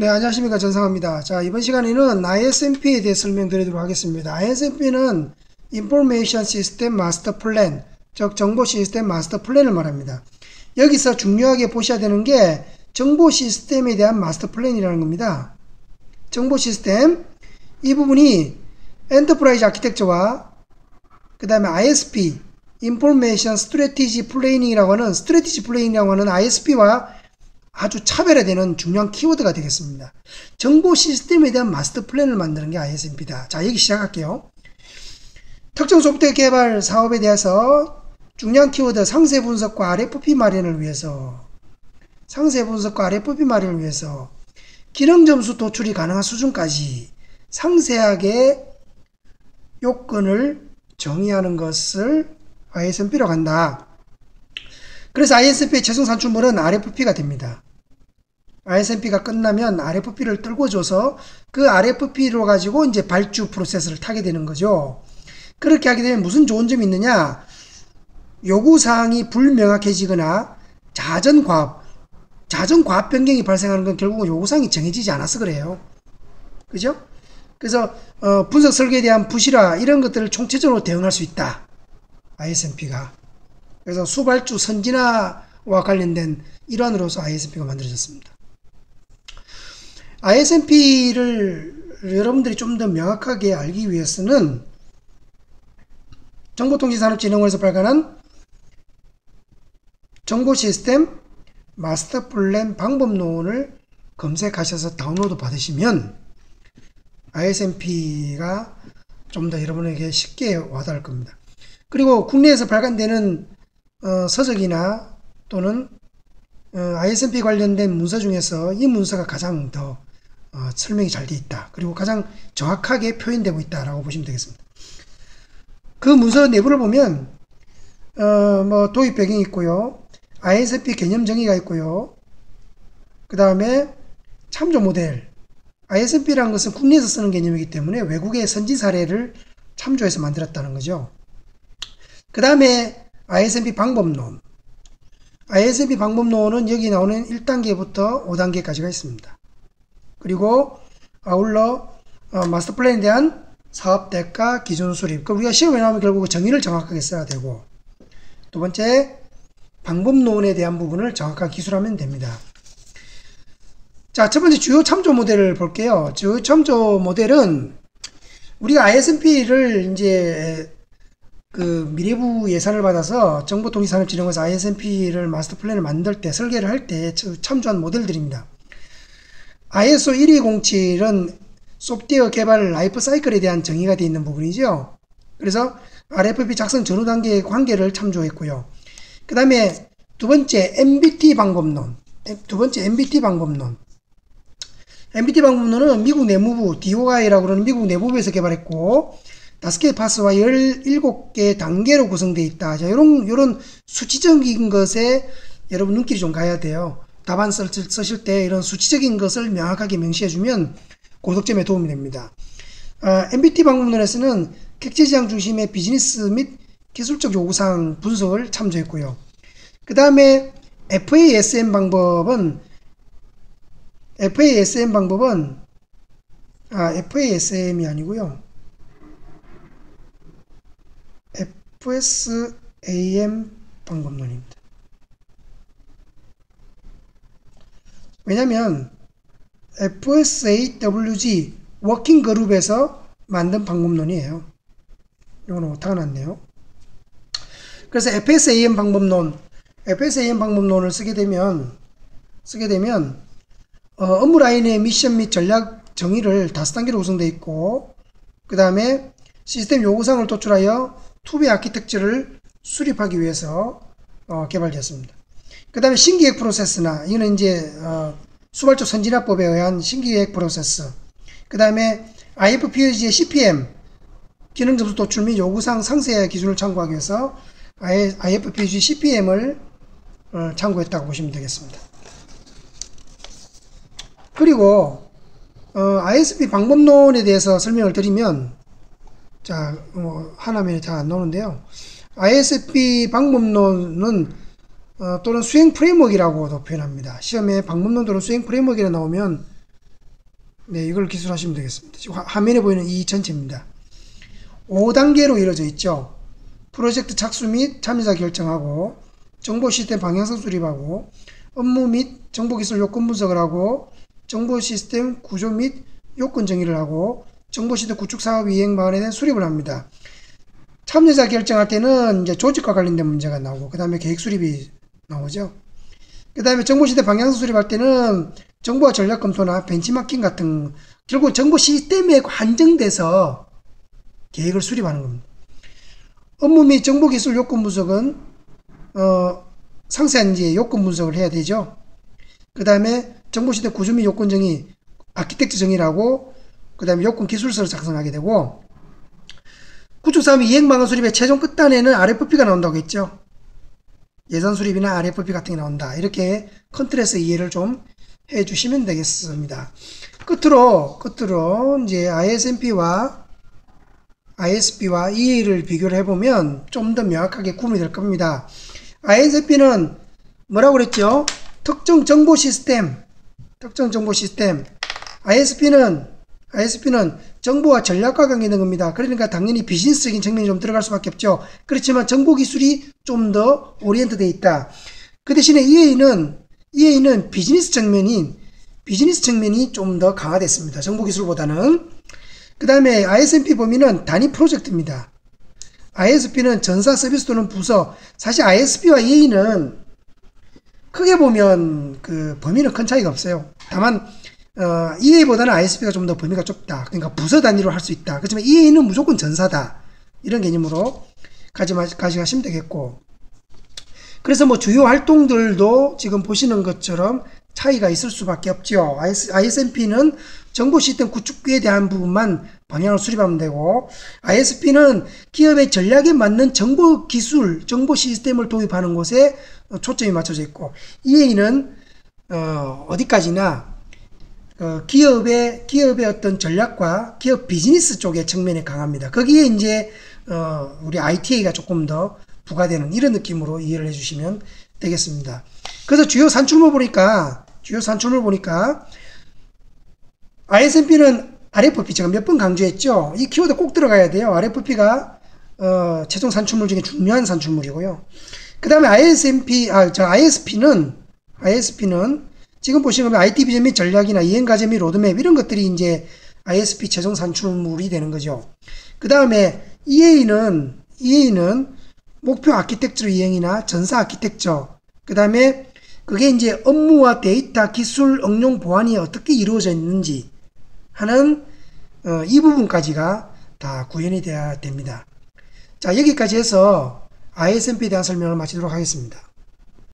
네, 안녕하십니까. 전상합니다. 자, 이번 시간에는 ISMP에 대해 설명드리도록 하겠습니다. ISMP는 Information System Master Plan, 즉 정보 시스템 마스터 플랜을 말합니다. 여기서 중요하게 보셔야 되는 게 정보 시스템에 대한 마스터 플랜이라는 겁니다. 정보 시스템 이 부분이 엔터프라이즈 아키텍처와 그 다음에 ISP Information Strategy Planning이라고 하는 Strategy Planning이라고 하는 ISP와 아주 차별화되는 중요한 키워드가 되겠습니다. 정보 시스템에 대한 마스터 플랜을 만드는 게 ISMP다. 자, 여기 시작할게요. 특정 소프트웨어 개발 사업에 대해서 중요한 키워드 상세 분석과 RFP 마련을 위해서 상세 분석과 RFP 마련을 위해서 기능 점수 도출이 가능한 수준까지 상세하게 요건을 정의하는 것을 ISMP로 간다. 그래서 ISMP의 최종 산출물은 RFP가 됩니다. RSMP가 끝나면 RFP를 떨고 줘서 그 RFP로 가지고 이제 발주 프로세스를 타게 되는 거죠. 그렇게 하게 되면 무슨 좋은 점이 있느냐? 요구사항이 불명확해지거나 자전과업, 자전과업 변경이 발생하는 건 결국은 요구사항이 정해지지 않아서 그래요. 그죠? 그래서 어, 분석 설계에 대한 부실화 이런 것들을 총체적으로 대응할 수 있다. ISMP가. 그래서 수발주 선진화와 관련된 일환으로서 ISMP가 만들어졌습니다. ISMP를 여러분들이 좀 더 명확하게 알기 위해서는 정보통신산업진흥원에서 발간한 정보시스템 마스터 플랜 방법론을 검색하셔서 다운로드 받으시면 ISMP가 좀 더 여러분에게 쉽게 와닿을 겁니다. 그리고 국내에서 발간되는 어, 서적이나 또는 어, ISMP 관련된 문서 중에서 이 문서가 가장 더 어, 설명이 잘 되어 있다. 그리고 가장 정확하게 표현되고 있다라고 보시면 되겠습니다. 그 문서 내부를 보면 어, 뭐 도입 배경이 있고요. ISP 개념 정의가 있고요. 그 다음에 참조 모델. ISP라는 것은 국내에서 쓰는 개념이기 때문에 외국의 선지 사례를 참조해서 만들었다는 거죠. 그 다음에 ISMP 방법론. ISMP 방법론은 여기 나오는 1단계부터 5단계까지가 있습니다. 그리고 아울러 어, 마스터 플랜에 대한 사업 대가 기준 수립. 그 우리가 시험에 나오면 결국 정의를 정확하게 써야 되고 두 번째 방법론에 대한 부분을 정확하게 기술하면 됩니다. 자, 첫 번째 주요 참조 모델을 볼게요. 주요 참조 모델은 우리가 ISMP를 이제 그 미래부 예산을 받아서 정보통신산업진흥원에서 ISMP를 마스터 플랜을 만들 때 설계를 할 때 참조한 모델들입니다. ISO 1207은 소프트웨어 개발 라이프 사이클에 대한 정의가 되어 있는 부분이죠. 그래서 RFP 작성 전후 단계의 관계를 참조했고요. 그 다음에 두 번째 MBT 방법론. 두 번째 MBT 방법론. MBT 방법론은 미국 내무부 DOI라고 그러는 미국 내무부에서 개발했고 다섯 개의 파스와 17개의 단계로 구성되어 있다. 자, 이런, 이런 수치적인 것에 여러분 눈길이 좀 가야 돼요. 답안 쓰실 때 이런 수치적인 것을 명확하게 명시해주면 고득점에 도움이 됩니다. 어, MBT 방법론에서는 객체지향 중심의 비즈니스 및 기술적 요구사항 분석을 참조했고요. 그 다음에 FASM 방법은 FASM 방법은 아 FASM이 아니고요. FSAM 방법론입니다. 왜냐면 FSAWG working group에서 만든 방법론이에요. 이거는 오타가 났네요. 그래서 FSAM 방법론, FSAM 방법론을 쓰게 되면 쓰게 되면 어, 업무 라인의 미션 및 전략 정의를 다섯 단계로 구성되어 있고 그 다음에 시스템 요구사항을 도출하여 To-Be Architecture를 수립하기 위해서 어, 개발되었습니다. 그 다음에 신기획 프로세스나 이거는 이제 어, 수발적 선진화법에 의한 신기획 프로세스 그 다음에 IFPG의 CPM 기능 점수 도출 및 요구사항 상세 기준을 참고하기 위해서 IFPG CPM을 어, 참고했다고 보시면 되겠습니다. 그리고 어, ISP 방법론에 대해서 설명을 드리면 자, 뭐 하나면이 잘안 나오는데요. ISP 방법론은 어, 또는 수행 프레임워크라고도 표현합니다. 시험에 방법론 또는 수행 프레임워크가 나오면 네, 이걸 기술하시면 되겠습니다. 지금 화- 화면에 보이는 이 전체입니다. 5단계로 이루어져 있죠. 프로젝트 착수 및 참여자 결정하고 정보 시스템 방향성 수립하고 업무 및 정보 기술 요건 분석을 하고 정보 시스템 구조 및 요건 정의를 하고 정보 시스템 구축 사업 이행 방안에 대한 수립을 합니다. 참여자 결정할 때는 이제 조직과 관련된 문제가 나오고 그 다음에 계획 수립이 나오죠. 그 다음에 정보 시스템 방향성 수립할 때는 정보와 전략 검토나 벤치마킹 같은 결국 정보 시스템에 한정돼서 계획을 수립하는 겁니다. 업무 및 정보 기술 요건 분석은 어, 상세한 이제 요건 분석을 해야 되죠. 그 다음에 정보 시스템 구조 및 요건 정의, architect 정의라고 그 다음에 요건 기술서를 작성하게 되고 구축 사업 이행 방안 수립의 최종 끝단에는 RFP가 나온다고 했죠. 예산 수립이나 RFP 같은 게 나온다. 이렇게 컨트레스 이해를 좀 해주시면 되겠습니다. 끝으로 끝으로 이제 ISMP와 ISP와 EA를 비교를 해보면 좀 더 명확하게 구분이 될 겁니다. ISP는 뭐라고 그랬죠? 특정 정보 시스템, 특정 정보 시스템. ISP는 ISP는 정보와 전략과 관계된 겁니다. 그러니까 당연히 비즈니스적인 측면이 좀 들어갈 수밖에 없죠. 그렇지만 정보 기술이 좀 더 오리엔트되어 있다. 그 대신에 EA는 EA는 비즈니스 측면인 비즈니스 측면이 좀 더 강화됐습니다. 정보 기술보다는. 그 다음에 ISMP 범위는 단위 프로젝트입니다. ISP는 전사 서비스 또는 부서. 사실 ISP와 EA는 크게 보면 그 범위는 큰 차이가 없어요. 다만 어, EA보다는 ISP가 좀 더 범위가 좁다. 그러니까 부서 단위로 할 수 있다. 그렇지만 EA는 무조건 전사다. 이런 개념으로 가져가시면 되겠고. 그래서 뭐 주요 활동들도 지금 보시는 것처럼 차이가 있을 수밖에 없죠. ISMP는 정보 시스템 구축에 대한 부분만 방향을 수립하면 되고, ISP는 기업의 전략에 맞는 정보 기술, 정보 시스템을 도입하는 곳에 초점이 맞춰져 있고, EA는 어, 어디까지나 어, 기업의 기업의 어떤 전략과 기업 비즈니스 쪽의 측면에 강합니다. 거기에 이제 어, 우리 ITA가 조금 더 부과되는 이런 느낌으로 이해를 해주시면 되겠습니다. 그래서 주요 산출물 보니까 주요 산출물 보니까 ISMP는 RFP 제가 몇 번 강조했죠. 이 키워드 꼭 들어가야 돼요. RFP가 어, 최종 산출물 중에 중요한 산출물이고요. 그 다음에 ISMP, 아, 저 ISP는 ISP는 지금 보시면 IT 비전 및 전략이나 이행 과제 및 로드맵 이런 것들이 이제 ISP 최종 산출물이 되는 거죠. 그 다음에 EA는 EA는 목표 아키텍처 이행이나 전사 아키텍처 그 다음에 그게 이제 업무와 데이터 기술 응용 보완이 어떻게 이루어져 있는지 하는 어, 이 부분까지가 다 구현이 돼야 됩니다. 자 여기까지 해서 ISMP에 대한 설명을 마치도록 하겠습니다.